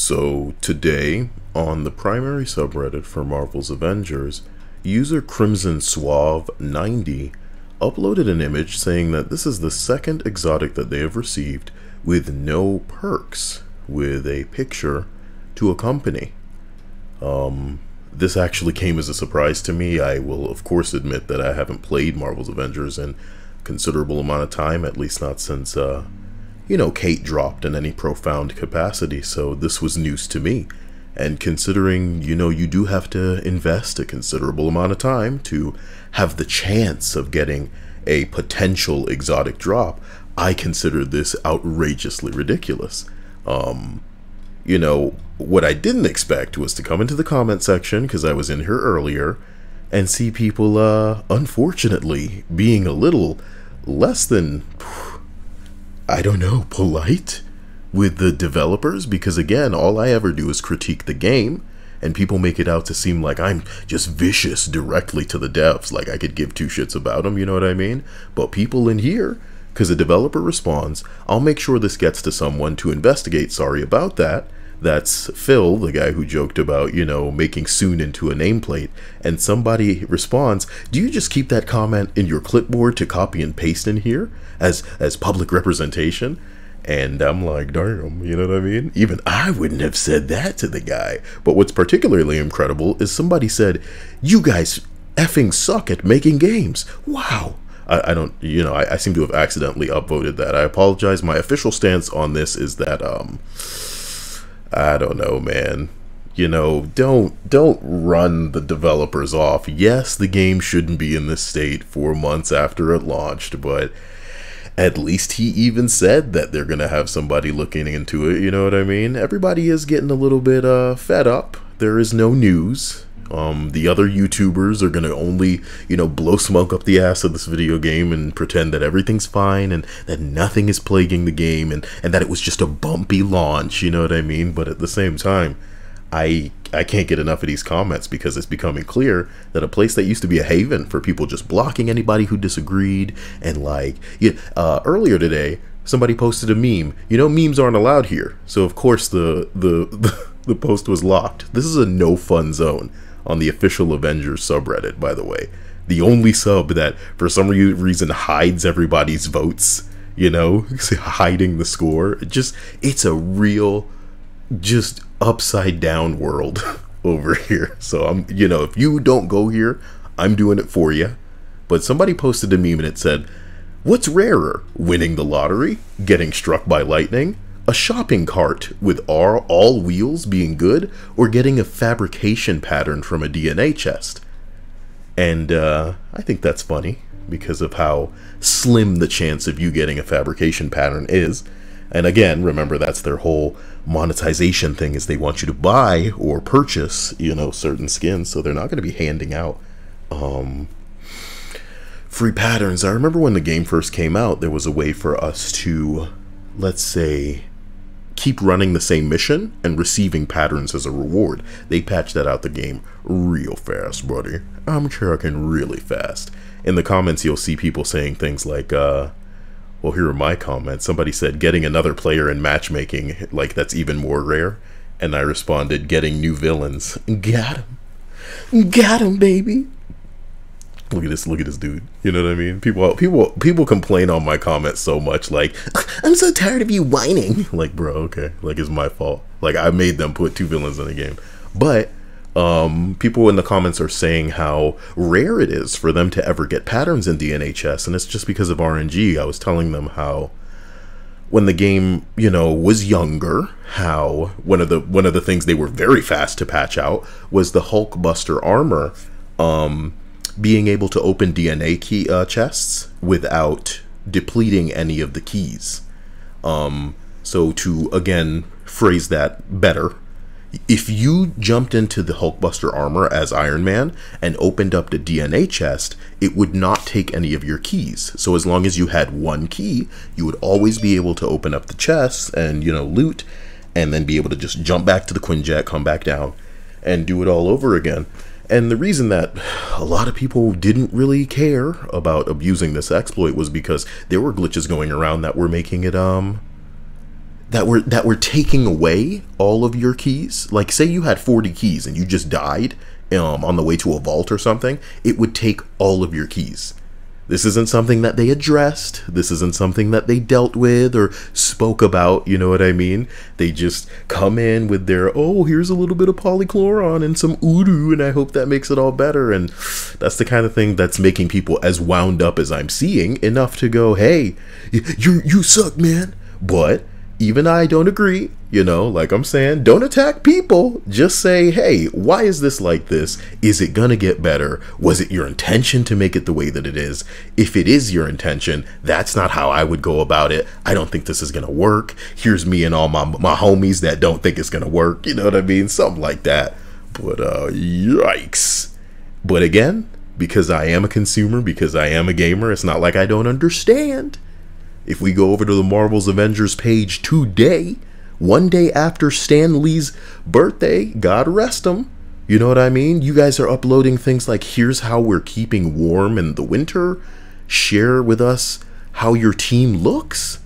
So today, on the primary subreddit for Marvel's Avengers, user Crimson Suave 90 uploaded an image saying that this is the second exotic that they have received with no perks, with a picture to accompany. Um, this actually came as a surprise to me. I will, of course, admit that I haven't played Marvel's Avengers in considerable amount of time, at least not since uh, you know, Kate dropped in any profound capacity, so this was news to me. And considering, you know, you do have to invest a considerable amount of time to have the chance of getting a potential exotic drop, I consider this outrageously ridiculous. Um, you know, what I didn't expect was to come into the comment section, because I was in here earlier, and see people, uh, unfortunately, being a little less than I don't know, polite with the developers because again, all I ever do is critique the game and people make it out to seem like I'm just vicious directly to the devs, like I could give two shits about them, you know what I mean? But people in here, because a developer responds, I'll make sure this gets to someone to investigate. Sorry about that. That's Phil, the guy who joked about, you know, making soon into a nameplate. And somebody responds, Do you just keep that comment in your clipboard to copy and paste in here as as public representation? And I'm like, damn, you know what I mean? Even I wouldn't have said that to the guy. But what's particularly incredible is somebody said, You guys effing suck at making games. Wow. I, I don't, you know, I, I seem to have accidentally upvoted that. I apologize. My official stance on this is that, um, I don't know, man. You know, don't don't run the developers off. Yes, the game shouldn't be in this state 4 months after it launched, but at least he even said that they're going to have somebody looking into it, you know what I mean? Everybody is getting a little bit uh fed up. There is no news. Um, the other YouTubers are going to only, you know, blow smoke up the ass of this video game and pretend that everything's fine and that nothing is plaguing the game and, and that it was just a bumpy launch, you know what I mean? But at the same time, I I can't get enough of these comments because it's becoming clear that a place that used to be a haven for people just blocking anybody who disagreed and like yeah, uh, earlier today somebody posted a meme. You know memes aren't allowed here. So of course the the the, the post was locked. This is a no fun zone on the official Avengers subreddit, by the way. The only sub that, for some re- reason, hides everybody's votes, you know, hiding the score. It just, it's a real, just upside down world over here. So I'm, you know, if you don't go here, I'm doing it for you. But somebody posted a meme and it said, What's rarer, winning the lottery, getting struck by lightning, a shopping cart with all, all wheels being good, or getting a fabrication pattern from a DNA chest. And uh, I think that's funny because of how slim the chance of you getting a fabrication pattern is. And again, remember that's their whole monetization thing is they want you to buy or purchase, you know, certain skins, so they're not going to be handing out um, free patterns. I remember when the game first came out, there was a way for us to, let's say, keep running the same mission and receiving patterns as a reward. They patched that out the game real fast, buddy. I'm trucking really fast. In the comments, you'll see people saying things like, uh, well, here are my comments. Somebody said, getting another player in matchmaking, like that's even more rare. And I responded, getting new villains. Got him. Got him, baby look at this look at this dude. You know what i mean? People people people complain on my comments so much like i'm so tired of you whining. Like bro okay. Like it's my fault. Like i made them put two villains in the game. But um, people in the comments are saying how rare it is for them to ever get patterns in DNHS, and it's just because of RNG. I was telling them how when the game, you know, was younger, how one of the one of the things they were very fast to patch out was the Hulkbuster armor. Um, being able to open DNA key uh, chests without depleting any of the keys. Um, so to again phrase that better, if you jumped into the Hulkbuster armor as Iron Man and opened up the DNA chest, it would not take any of your keys. So as long as you had one key, you would always be able to open up the chests and you know loot, and then be able to just jump back to the Quinjet, come back down, and do it all over again. And the reason that a lot of people didn't really care about abusing this exploit was because there were glitches going around that were making it um that were that were taking away all of your keys. Like say you had 40 keys and you just died um, on the way to a vault or something, it would take all of your keys. This isn't something that they addressed. This isn't something that they dealt with or spoke about. You know what I mean? They just come in with their, oh, here's a little bit of polychloron and some Uru, and I hope that makes it all better. And that's the kind of thing that's making people as wound up as I'm seeing enough to go, hey, you, you suck, man. But even I don't agree, you know, like I'm saying, don't attack people. Just say, hey, why is this like this? Is it gonna get better? Was it your intention to make it the way that it is? If it is your intention, that's not how I would go about it. I don't think this is gonna work. Here's me and all my, my homies that don't think it's gonna work. You know what I mean? Something like that. But, uh, yikes. But again, because I am a consumer, because I am a gamer, it's not like I don't understand. If we go over to the Marvel's Avengers page today, one day after Stan Lee's birthday, God rest him. You know what I mean? You guys are uploading things like here's how we're keeping warm in the winter. Share with us how your team looks.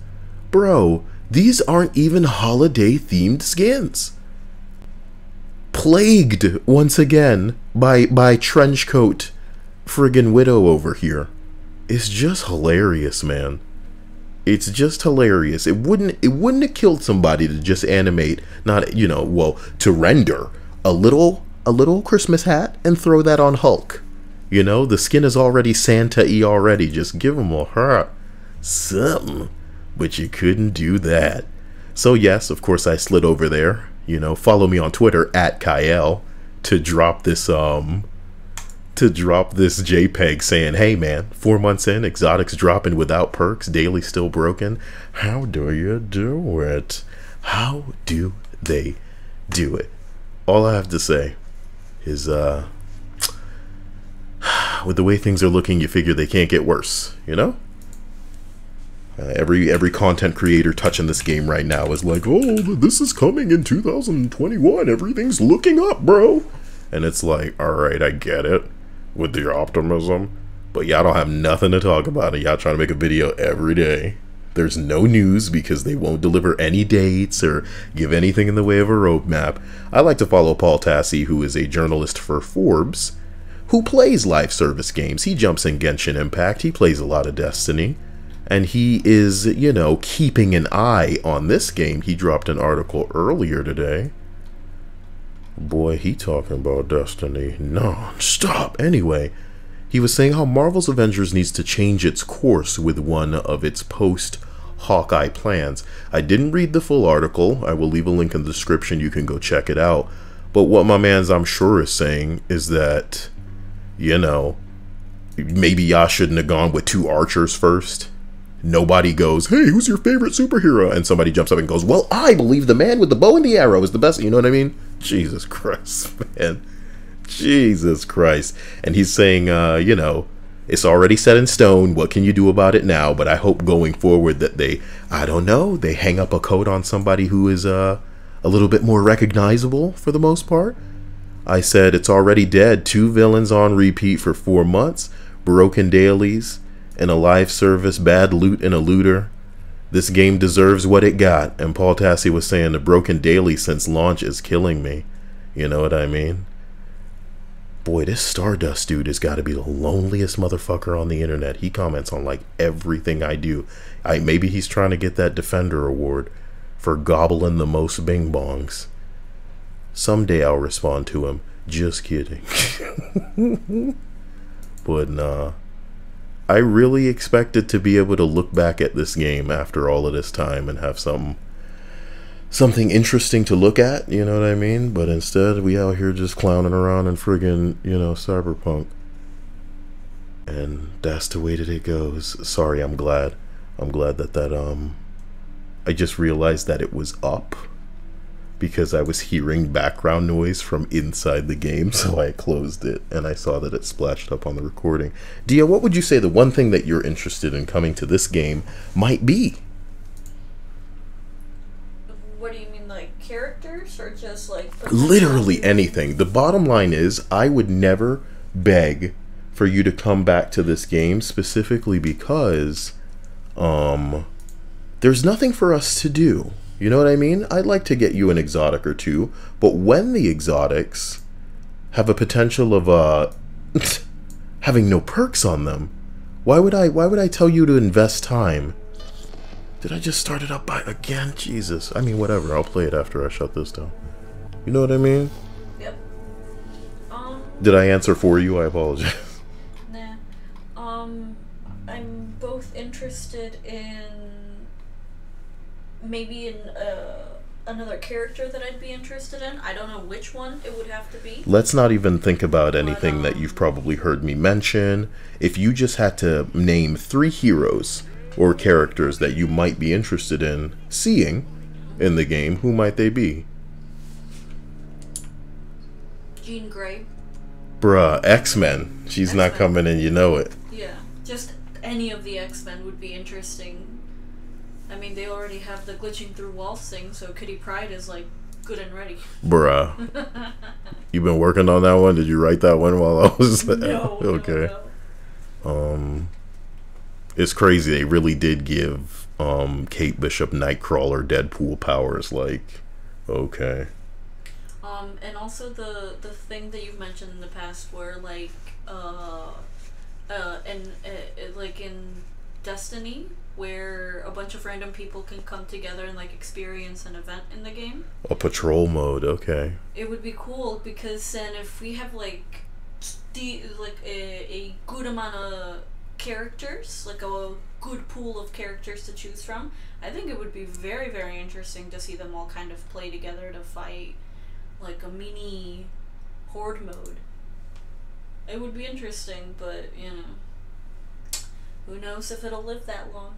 Bro, these aren't even holiday themed skins. Plagued once again by by trench coat friggin' widow over here. It's just hilarious, man. It's just hilarious. It wouldn't it wouldn't have killed somebody to just animate, not you know, well, to render a little a little Christmas hat and throw that on Hulk. You know, the skin is already Santa e already. Just give him a hat, something. But you couldn't do that. So yes, of course, I slid over there. You know, follow me on Twitter at Cyael to drop this um to drop this JPEG saying, hey man, four months in, exotics dropping without perks, daily still broken. How do you do it? How do they do it? All I have to say is, uh, with the way things are looking, you figure they can't get worse, you know? Uh, every every content creator touching this game right now is like, oh, this is coming in 2021. Everything's looking up, bro. And it's like, all right, I get it with your optimism, but y'all don't have nothing to talk about, and y'all trying to make a video every day. There's no news because they won't deliver any dates or give anything in the way of a roadmap. I like to follow Paul Tassi, who is a journalist for Forbes, who plays live service games. He jumps in Genshin Impact, he plays a lot of Destiny, and he is, you know, keeping an eye on this game. He dropped an article earlier today Boy, he talking about Destiny non-stop. Anyway, he was saying how Marvel's Avengers needs to change its course with one of its post Hawkeye plans. I didn't read the full article. I will leave a link in the description. You can go check it out. But what my man's I'm sure is saying is that, you know, maybe y'all shouldn't have gone with two archers first. Nobody goes, hey, who's your favorite superhero? And somebody jumps up and goes, well, I believe the man with the bow and the arrow is the best. You know what I mean? Jesus Christ, man. Jesus Christ. And he's saying, uh, you know, it's already set in stone. What can you do about it now? But I hope going forward that they, I don't know, they hang up a coat on somebody who is uh, a little bit more recognizable for the most part. I said it's already dead. Two villains on repeat for four months, broken dailies, and a live service, bad loot, and a looter. This game deserves what it got, and Paul Tassi was saying the broken daily since launch is killing me. You know what I mean? Boy, this Stardust dude has got to be the loneliest motherfucker on the internet. He comments on like everything I do. I maybe he's trying to get that Defender award for gobbling the most bing bongs. Someday I'll respond to him. Just kidding. but nah. I really expected to be able to look back at this game after all of this time and have some something interesting to look at, you know what I mean? But instead, we out here just clowning around and friggin', you know, cyberpunk. And that's the way that it goes. Sorry, I'm glad. I'm glad that that um I just realized that it was up because I was hearing background noise from inside the game, so I closed it and I saw that it splashed up on the recording. Dia, what would you say the one thing that you're interested in coming to this game might be? What do you mean, like characters or just like. Literally anything. The bottom line is, I would never beg for you to come back to this game specifically because um, there's nothing for us to do You know what I mean? I'd like to get you an exotic or two, but when the exotics have a potential of uh having no perks on them, why would I why would I tell you to invest time? Did I just start it up by again? Jesus. I mean whatever, I'll play it after I shut this down. You know what I mean? Yep. Um, Did I answer for you? I apologize. Maybe in uh, another character that I'd be interested in. I don't know which one it would have to be. Let's not even think about anything that um, you've probably heard me mention. If you just had to name three heroes or characters that you might be interested in seeing in the game, who might they be? Jean Grey. Bruh, X Men. She's not X-Men. coming and you know it. Yeah, just any of the X Men would be interesting. I mean, they already have the glitching through walls thing, so Kitty Pryde is like good and ready. Bruh. You've been working on that one? Did you write that one while I was no, no, okay. no. Um it's crazy. They really did give um Kate Bishop Nightcrawler Deadpool powers like okay. Um, and also the the thing that you've mentioned in the past, where like uh, uh, and uh, like in Destiny, where a bunch of random people can come together and like experience an event in the game. A patrol mode, okay. It would be cool because then if we have like the like a, a good amount of characters, like a good pool of characters to choose from, I think it would be very very interesting to see them all kind of play together to fight like a mini horde mode. It would be interesting, but you know, who knows if it'll live that long.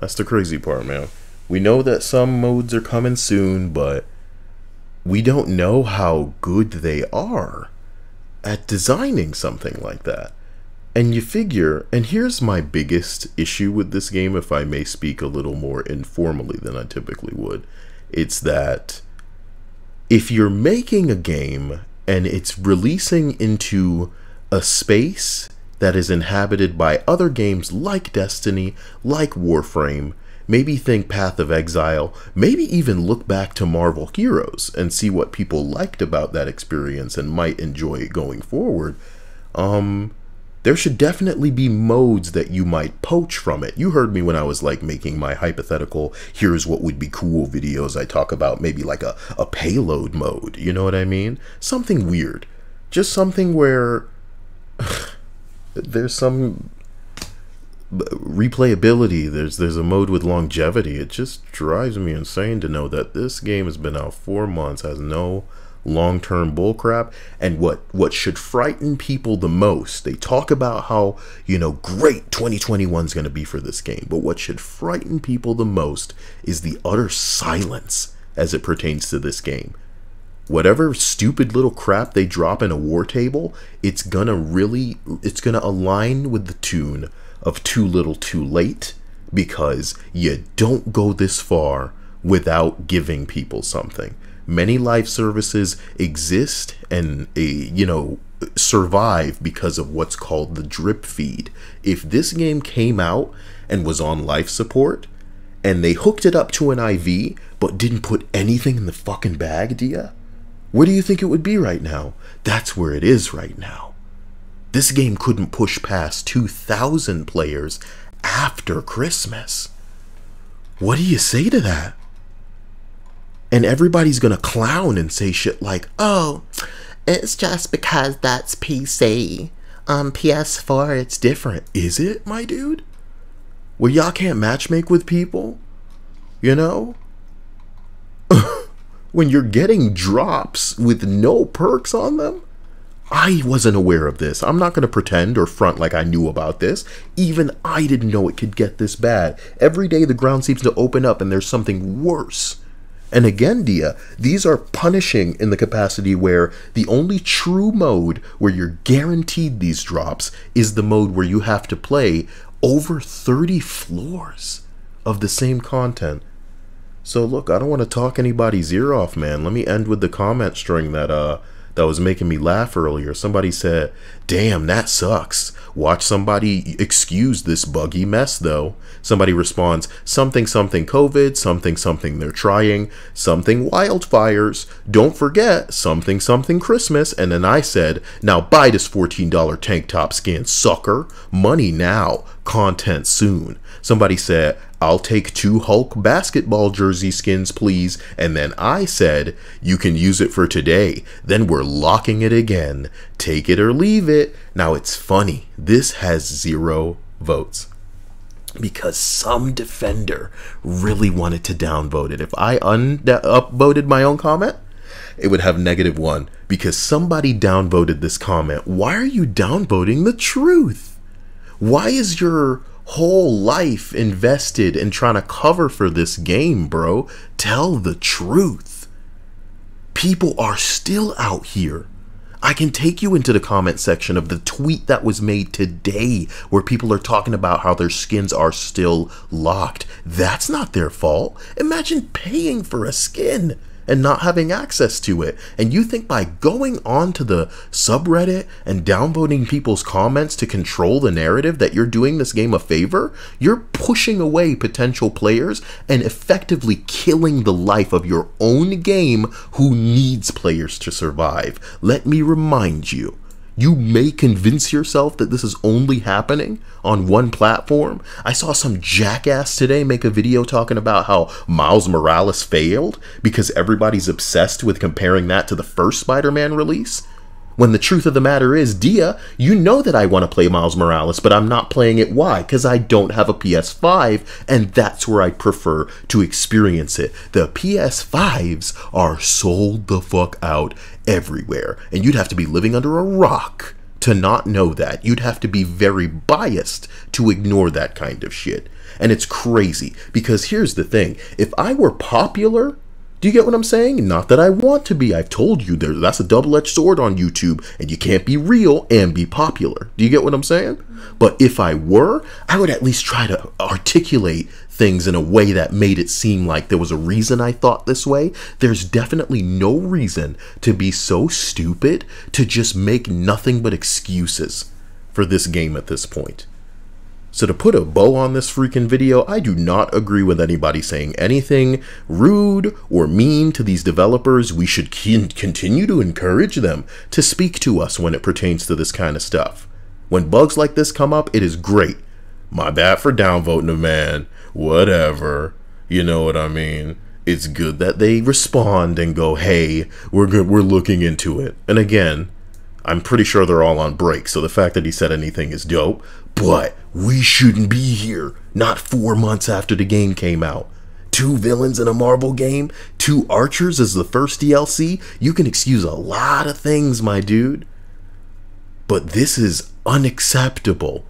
That's the crazy part, man. We know that some modes are coming soon, but we don't know how good they are at designing something like that. And you figure, and here's my biggest issue with this game, if I may speak a little more informally than I typically would. It's that if you're making a game and it's releasing into a space that is inhabited by other games like Destiny, like Warframe, maybe think Path of Exile, maybe even look back to Marvel Heroes and see what people liked about that experience and might enjoy going forward. Um there should definitely be modes that you might poach from it. You heard me when I was like making my hypothetical, here's what would be cool videos. I talk about maybe like a, a payload mode. You know what I mean? Something weird. Just something where there's some replayability. There's there's a mode with longevity. It just drives me insane to know that this game has been out four months, has no long-term bullcrap and what what should frighten people the most they talk about how you know great 2021 is going to be for this game but what should frighten people the most is the utter silence as it pertains to this game whatever stupid little crap they drop in a war table it's gonna really it's gonna align with the tune of too little too late because you don't go this far without giving people something. Many life services exist and a you know survive because of what's called the drip feed. If this game came out and was on life support and they hooked it up to an IV but didn't put anything in the fucking bag, Dia, where do you think it would be right now? That's where it is right now. This game couldn't push past 2,000 players after Christmas. What do you say to that? And everybody's gonna clown and say shit like, oh, it's just because that's PC. Um, PS4, it's different. Is it, my dude? Where y'all can't matchmake with people? You know? when you're getting drops with no perks on them? I wasn't aware of this. I'm not going to pretend or front like I knew about this. Even I didn't know it could get this bad. Every day the ground seems to open up and there's something worse. And again, Dia, these are punishing in the capacity where the only true mode where you're guaranteed these drops is the mode where you have to play over 30 floors of the same content. So look, I don't want to talk anybody's ear off, man. Let me end with the comment string that uh that was making me laugh earlier. Somebody said, Damn, that sucks. Watch somebody excuse this buggy mess though. Somebody responds, Something, something COVID, something, something they're trying, something wildfires. Don't forget, something, something Christmas. And then I said, Now buy this $14 tank top skin, sucker. Money now, content soon. Somebody said, I'll take two Hulk basketball jersey skins, please. And then I said, You can use it for today. Then we're locking it again. Take it or leave it. Now it's funny. This has zero votes. Because some defender really wanted to downvote it. If I upvoted my own comment, it would have negative one because somebody downvoted this comment. Why are you downvoting the truth? Why is your whole life invested in trying to cover for this game, bro. Tell the truth. People are still out here. I can take you into the comment section of the tweet that was made today where people are talking about how their skins are still locked. That's not their fault. Imagine paying for a skin and not having access to it. And you think by going onto the subreddit and downvoting people's comments to control the narrative that you're doing this game a favor? You're pushing away potential players and effectively killing the life of your own game who needs players to survive. Let me remind you you may convince yourself that this is only happening on one platform. I saw some jackass today make a video talking about how Miles Morales failed because everybody's obsessed with comparing that to the first Spider Man release. When the truth of the matter is, Dia, you know that I want to play Miles Morales, but I'm not playing it. Why? Because I don't have a PS5, and that's where I prefer to experience it. The PS5s are sold the fuck out everywhere, and you'd have to be living under a rock to not know that. You'd have to be very biased to ignore that kind of shit. And it's crazy because here's the thing if I were popular, do you get what I'm saying? Not that I want to be. I've told you there that's a double-edged sword on YouTube and you can't be real and be popular. Do you get what I'm saying? But if I were, I would at least try to articulate things in a way that made it seem like there was a reason I thought this way. There's definitely no reason to be so stupid to just make nothing but excuses for this game at this point. So to put a bow on this freaking video, I do not agree with anybody saying anything rude or mean to these developers. We should continue to encourage them to speak to us when it pertains to this kind of stuff. When bugs like this come up, it is great. My bad for downvoting a man. Whatever. You know what I mean? It's good that they respond and go, "Hey, we're good. We're looking into it." And again, I'm pretty sure they're all on break, so the fact that he said anything is dope. But we shouldn't be here, not four months after the game came out. Two villains in a Marvel game, two archers as the first DLC. You can excuse a lot of things, my dude. But this is unacceptable.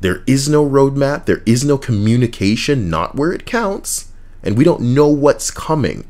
There is no roadmap, there is no communication, not where it counts, and we don't know what's coming.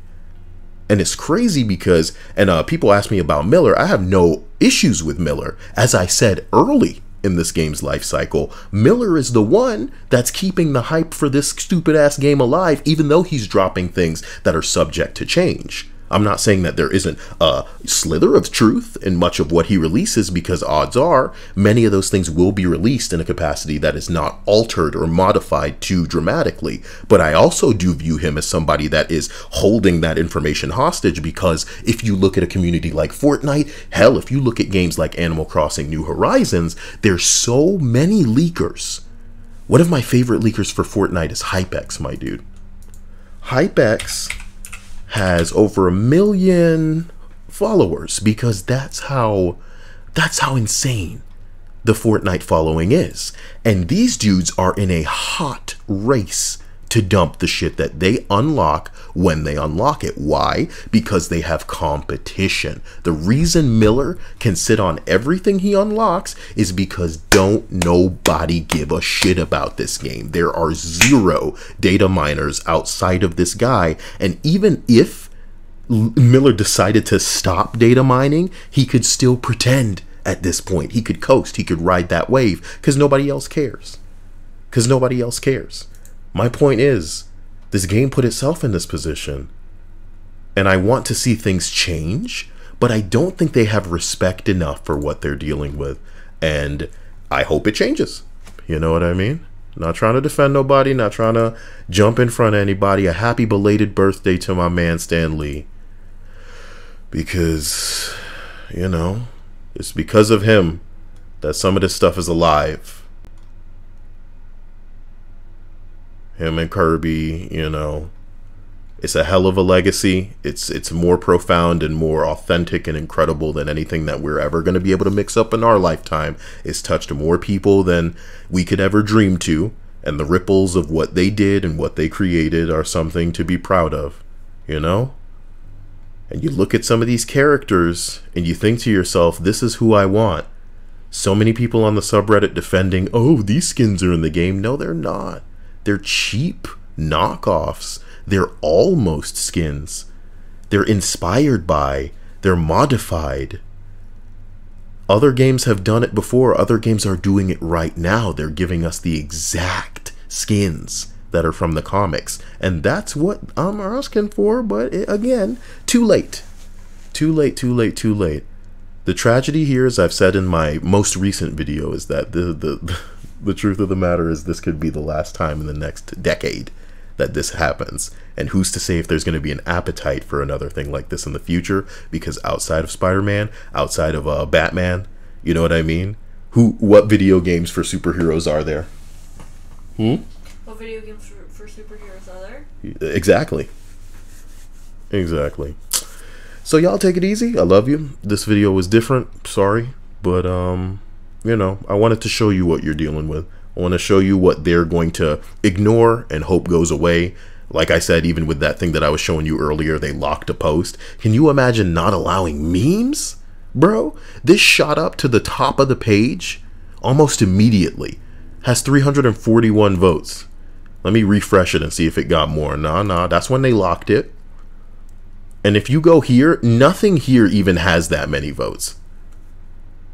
And it's crazy because, and uh, people ask me about Miller. I have no issues with Miller. As I said early in this game's life cycle, Miller is the one that's keeping the hype for this stupid ass game alive, even though he's dropping things that are subject to change. I'm not saying that there isn't a slither of truth in much of what he releases because odds are many of those things will be released in a capacity that is not altered or modified too dramatically. But I also do view him as somebody that is holding that information hostage because if you look at a community like Fortnite, hell, if you look at games like Animal Crossing New Horizons, there's so many leakers. One of my favorite leakers for Fortnite is Hypex, my dude. Hypex has over a million followers because that's how that's how insane the Fortnite following is. And these dudes are in a hot race to dump the shit that they unlock when they unlock it. Why? Because they have competition. The reason Miller can sit on everything he unlocks is because don't nobody give a shit about this game. There are zero data miners outside of this guy, and even if Miller decided to stop data mining, he could still pretend at this point. He could coast, he could ride that wave because nobody else cares. Because nobody else cares. My point is, this game put itself in this position. And I want to see things change, but I don't think they have respect enough for what they're dealing with. And I hope it changes. You know what I mean? Not trying to defend nobody, not trying to jump in front of anybody. A happy belated birthday to my man Stan Lee. Because, you know, it's because of him that some of this stuff is alive. Him and Kirby, you know, it's a hell of a legacy. It's it's more profound and more authentic and incredible than anything that we're ever going to be able to mix up in our lifetime. It's touched more people than we could ever dream to, and the ripples of what they did and what they created are something to be proud of, you know? And you look at some of these characters and you think to yourself, this is who I want. So many people on the subreddit defending, "Oh, these skins are in the game." No, they're not. They're cheap knockoffs they're almost skins. They're inspired by, they're modified. Other games have done it before. Other games are doing it right now. They're giving us the exact skins that are from the comics. And that's what I'm asking for, but it, again, too late. Too late, too late, too late. The tragedy here, as I've said in my most recent video, is that the, the, the truth of the matter is this could be the last time in the next decade that this happens. And who's to say if there's going to be an appetite for another thing like this in the future? Because outside of Spider-Man, outside of uh, Batman, you know what I mean? Who? What video games for superheroes are there? Hmm. What video games for, for superheroes are there? Exactly. Exactly. So y'all take it easy. I love you. This video was different. Sorry, but um, you know, I wanted to show you what you're dealing with. I want to show you what they're going to ignore and hope goes away. Like I said, even with that thing that I was showing you earlier, they locked a post. Can you imagine not allowing memes? Bro, this shot up to the top of the page almost immediately. Has 341 votes. Let me refresh it and see if it got more. Nah, nah, that's when they locked it. And if you go here, nothing here even has that many votes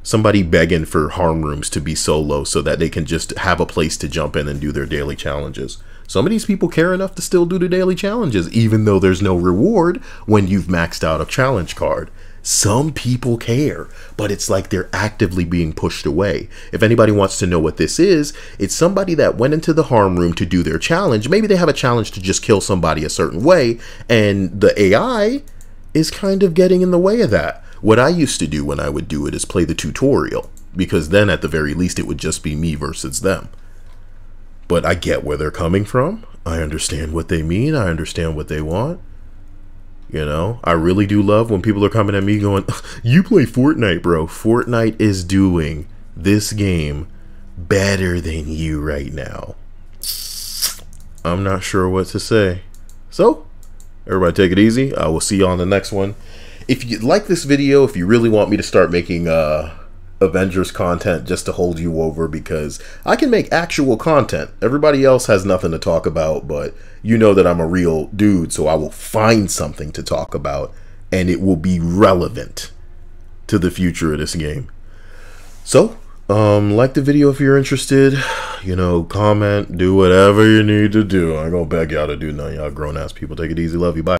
somebody begging for harm rooms to be so low so that they can just have a place to jump in and do their daily challenges. Some of these people care enough to still do the daily challenges, even though there's no reward when you've maxed out a challenge card. Some people care, but it's like they're actively being pushed away. If anybody wants to know what this is, it's somebody that went into the harm room to do their challenge. Maybe they have a challenge to just kill somebody a certain way, and the AI is kind of getting in the way of that. What I used to do when I would do it is play the tutorial, because then at the very least it would just be me versus them. But I get where they're coming from. I understand what they mean. I understand what they want. You know, I really do love when people are coming at me going, You play Fortnite, bro. Fortnite is doing this game better than you right now. I'm not sure what to say. So, everybody take it easy. I will see you on the next one if you like this video, if you really want me to start making uh, Avengers content just to hold you over, because I can make actual content. Everybody else has nothing to talk about, but you know that I'm a real dude, so I will find something to talk about, and it will be relevant to the future of this game. So, um, like the video if you're interested. You know, comment, do whatever you need to do. I ain't gonna beg y'all to do nothing. Y'all grown ass people. Take it easy. Love you. Bye.